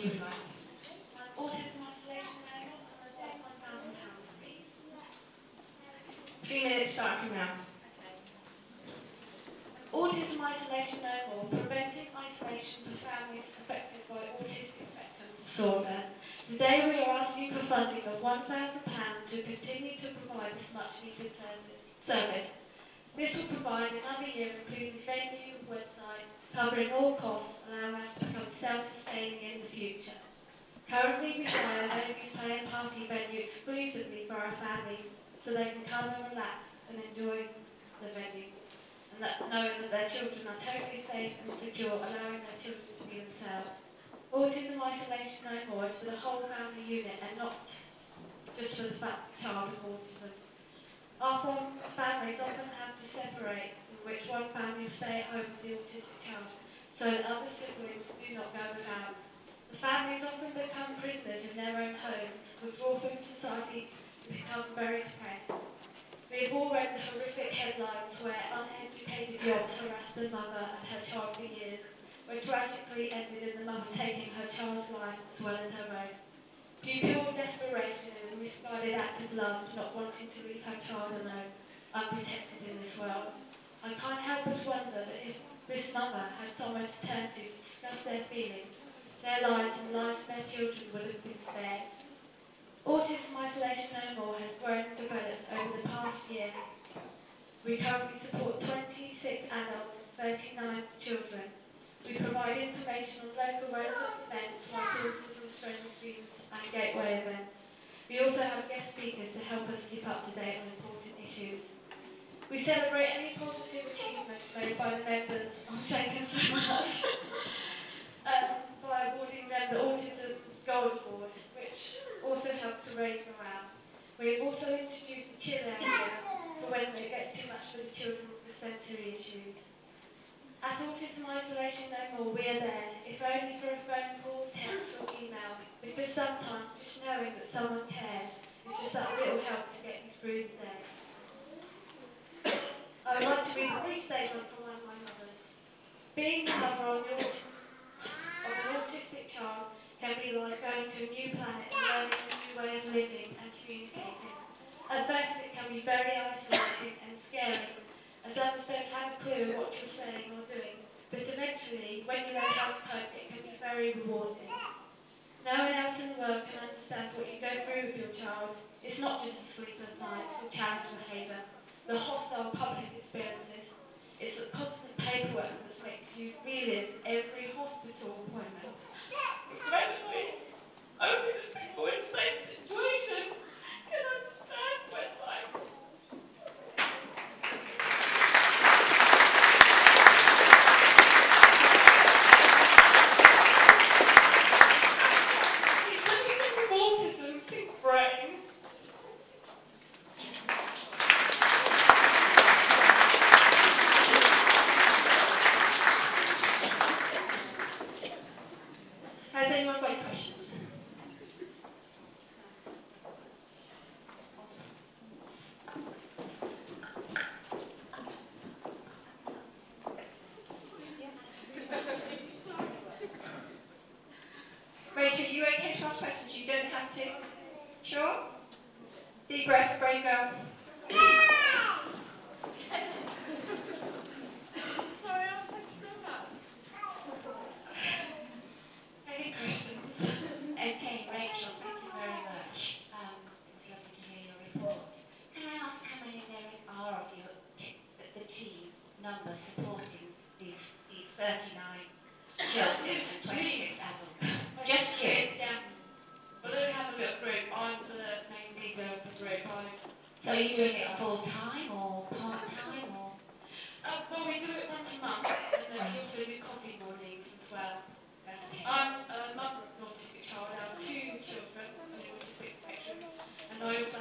Three minutes starting now. Autism isolation no more, preventing isolation for families affected by autistic spectrum disorder. Today we are asking for funding of £1,000 to continue to provide this much needed service. This will provide another year including venue, website, covering all costs, allowing us self-sustaining in the future. Currently we hire Nobody's Play and Party venue exclusively for our families so they can come and relax and enjoy the venue and that, knowing that their children are totally safe and secure, allowing their children to be themselves. Autism isolation no more is for the whole family unit and not just for the child with autism. Our families often have to separate in which one family will stay at home with the autistic child so other siblings do not go without. The families often become prisoners in their own homes, withdraw from society and become very depressed. We have all read the horrific headlines where uneducated yobs harassed the mother and her child for years, which tragically ended in the mother taking her child's life as well as her own. Due pure desperation and misguided act of love, not wanting to leave her child alone, unprotected in this world. I can't help but wonder this mother had someone to turn to to discuss their feelings, their lives and the lives of their children would have been spared. Autism Isolation No More has grown and developed over the past year. We currently support 26 adults and 39 children. We provide information on local relevant events like Autism Australian Students and Gateway events. We also have guest speakers to help us keep up to date on important issues. We celebrate any positive achievements made by the members. I'm shaking so much. um, by awarding them the Autism Gold Award, which also helps to raise morale. We have also introduced the chill area for when it gets too much for the children with sensory issues. At Autism Isolation No More, we are there, if only for a phone call, text or email, because sometimes just knowing that someone cares is just that little help to get you through the day. To a brief statement from one of my mothers. Being the mother of an autistic child can be like going to a new planet and learning a new way of living and communicating. At first it can be very isolating and scary, as others don't have a clue what you're saying or doing, but eventually, when you learn how to cope, it can be very rewarding. No one else in the world can understand what you go through with your child. It's not just the sleepless nights or challenged behaviour, the hostile public experiences. It's the constant paperwork that makes you relive every hospital appointment incredibly, only the people in the same situation can understand what it's like. It's anything with autism, big brain. Has anyone got any questions? Rachel, you okay to ask questions? You don't have to. Sure? Deep breath, brave girl. Sorry, I'm shaking so much. Any questions? Okay, Rachel, thank you very much. Um, it's lovely to hear your reports. Can I ask how many there are of your t- the, the team number supporting these these 39 children and 26 adults? Just you. Yeah. Well, they have a little group. I'm the main leader of the group. I... So are you doing it full time or part time or? uh, well, we do it once a month, and then we also do coffee mornings as well. I'm a mother of an autistic child. I have two children on the autistic spectrum, and I also